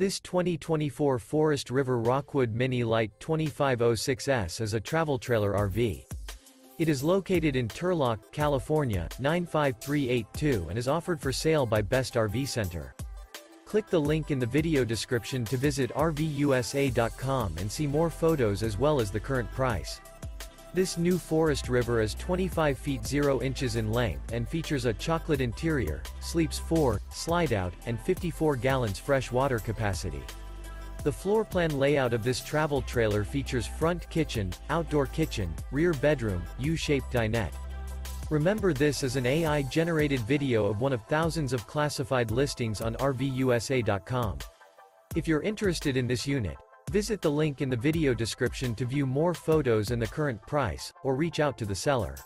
This 2024 Forest River Rockwood Mini Lite 2506S is a travel trailer RV. It is located in Turlock, California, 95382 and is offered for sale by Best RV Center. Click the link in the video description to visit RVUSA.com and see more photos as well as the current price. This new Forest River is 25 feet 0 inches in length and features a chocolate interior, sleeps 4, slide-out, and 54 gallons fresh water capacity. The floor plan layout of this travel trailer features front kitchen, outdoor kitchen, rear bedroom, U-shaped dinette. Remember this is an AI-generated video of one of thousands of classified listings on RVUSA.com. If you're interested in this unit, Visit the link in the video description to view more photos and the current price, or reach out to the seller.